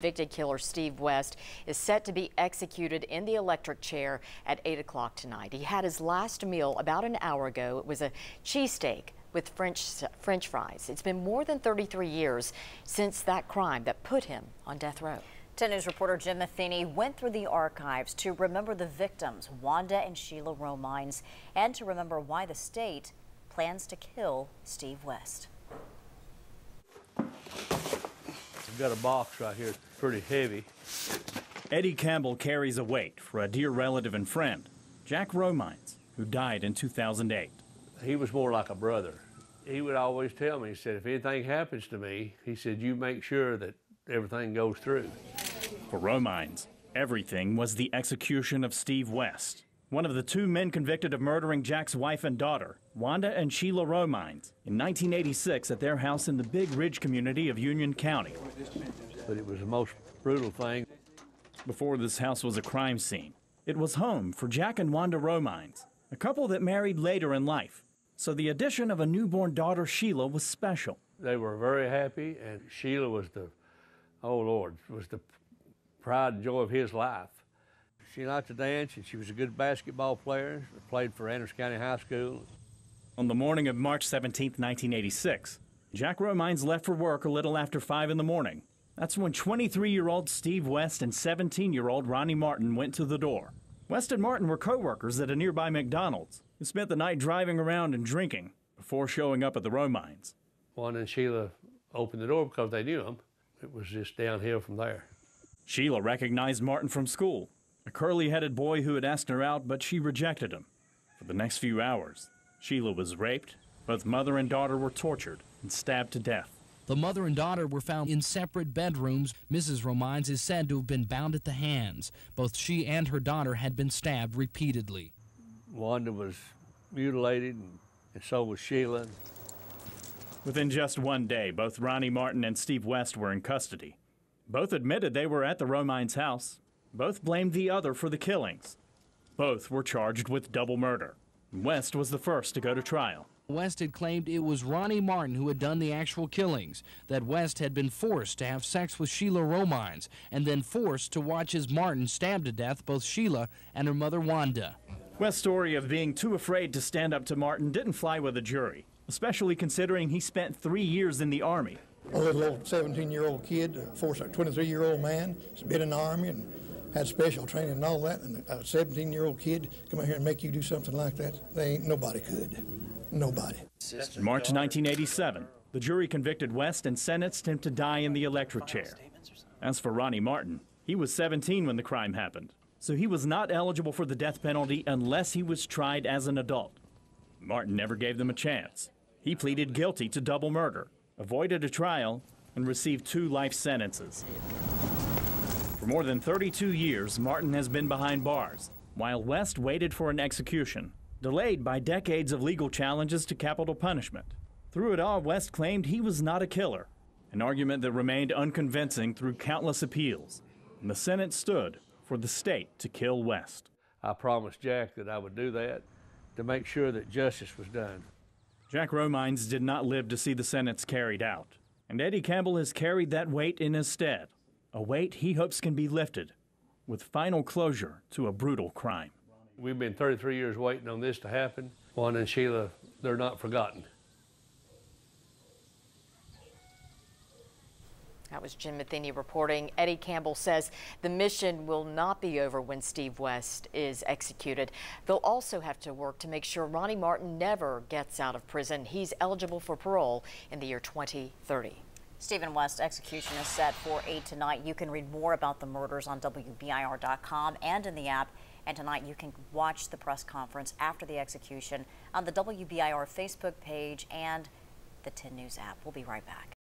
Convicted killer Steve West is set to be executed in the electric chair at 8 o'clock tonight. He had his last meal about an hour ago. It was a cheesesteak with French, French fries. It's been more than 33 years since that crime that put him on death row. 10 News reporter Jim Matheny went through the archives to remember the victims, Wanda and Sheila Romines, and to remember why the state plans to kill Steve West. Got a box right here. It's pretty heavy. Eddie Campbell carries a weight for a dear relative and friend, Jack Romines, who died in 2008. He was more like a brother. He would always tell me, he said, if anything happens to me, he said, you make sure that everything goes through. For Romines, everything was the execution of Steve West one of the two men convicted of murdering Jack's wife and daughter, Wanda and Sheila Romines, in 1986 at their house in the Big Ridge community of Union County. But it was the most brutal thing. Before this house was a crime scene, it was home for Jack and Wanda Romines, a couple that married later in life. So the addition of a newborn daughter, Sheila, was special. They were very happy, and Sheila was the, oh Lord, was the pride and joy of his life. She liked to dance, and she was a good basketball player. She Played for Andrews County High School. On the morning of March 17, 1986, Jack Romines left for work a little after 5 in the morning. That's when 23-year-old Steve West and 17-year-old Ronnie Martin went to the door. West and Martin were co-workers at a nearby McDonald's and spent the night driving around and drinking before showing up at the Romines. Wanda and Sheila opened the door because they knew him. It was just downhill from there. Sheila recognized Martin from school a curly headed boy who had asked her out, but she rejected him. For the next few hours, Sheila was raped, both mother and daughter were tortured and stabbed to death. The mother and daughter were found in separate bedrooms. Mrs. Romines is said to have been bound at the hands. Both she and her daughter had been stabbed repeatedly. Wanda was mutilated, and so was Sheila. Within just one day, both Ronnie Martin and Steve West were in custody. Both admitted they were at the Romines' house both blamed the other for the killings. Both were charged with double murder. West was the first to go to trial. West had claimed it was Ronnie Martin who had done the actual killings, that West had been forced to have sex with Sheila Romines, and then forced to watch as Martin stabbed to death both Sheila and her mother Wanda. West's story of being too afraid to stand up to Martin didn't fly with a jury, especially considering he spent three years in the Army. A little 17 year old kid forced a 23 year old man, he's been in the Army and had special training and all that, and a 17 year old kid come out here and make you do something like that, they ain't nobody could. Nobody. March 1987, the jury convicted West and sentenced him to die in the electric chair. As for Ronnie Martin, he was 17 when the crime happened, so he was not eligible for the death penalty unless he was tried as an adult. Martin never gave them a chance. He pleaded guilty to double murder, avoided a trial, and received two life sentences more than 32 years, Martin has been behind bars, while West waited for an execution, delayed by decades of legal challenges to capital punishment. Through it all, West claimed he was not a killer, an argument that remained unconvincing through countless appeals. And the Senate stood for the state to kill West. I promised Jack that I would do that to make sure that justice was done. Jack Romines did not live to see the sentence carried out, and Eddie Campbell has carried that weight in his stead a weight he hopes can be lifted with final closure to a brutal crime. We've been 33 years waiting on this to happen. Wanda and Sheila, they're not forgotten. That was Jim Matheny reporting. Eddie Campbell says the mission will not be over when Steve West is executed. They'll also have to work to make sure Ronnie Martin never gets out of prison. He's eligible for parole in the year 2030. Stephen West execution is set for 8 tonight. You can read more about the murders on WBIR.com and in the app. And tonight you can watch the press conference after the execution on the WBIR Facebook page and the 10 News app. We'll be right back.